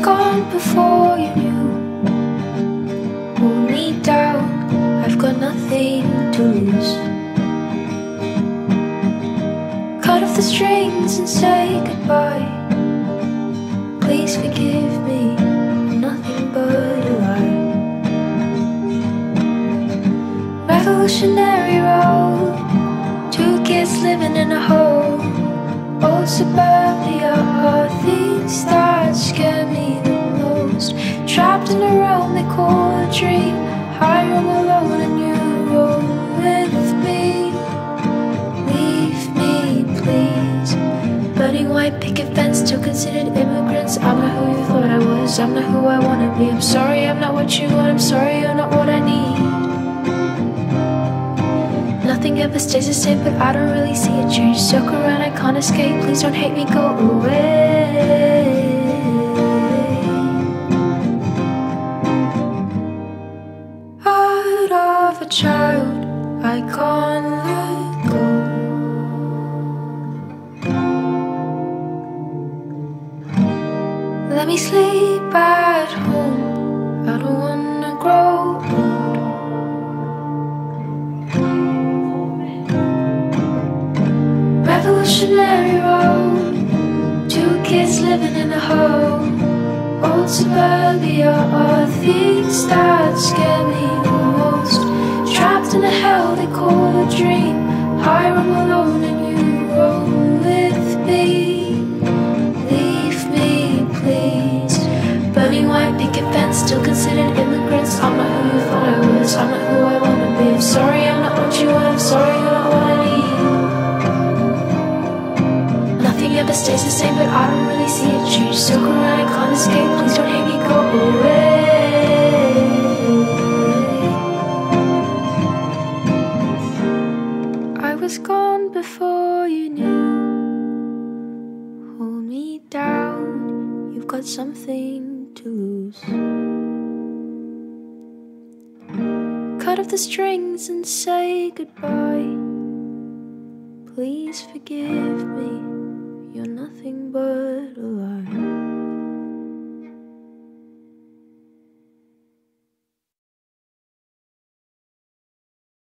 gone before you knew. Hold me down, I've got nothing to lose. Cut off the strings and say goodbye. Please forgive me, nothing but a lie. Revolutionary road, two kids living in a hole. Old suburbia things that White picket fence, still considered immigrants. I'm not who you thought I was. I'm not who I wanna be. I'm sorry, I'm not what you want. I'm sorry, you're not what I need. Nothing ever stays the same, but I don't really see a change. Circle around, I can't escape. Please don't hate me, go away. Heart of a child, I can't Let me sleep at home. I don't wanna grow old. Revolutionary road. Two kids living in a hole. Old suburbia are things that scare me I'm not who I wanna be. I'm sorry, I'm not what you want. I'm sorry, you're not what I need. Nothing ever stays the same, but I don't really see a change. Circle around, I can't escape. Please don't hate me, go away. I was gone before you knew. Hold me down, you've got something to lose. Off the strings and say goodbye. Please forgive me,